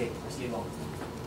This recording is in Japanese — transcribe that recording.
生教え子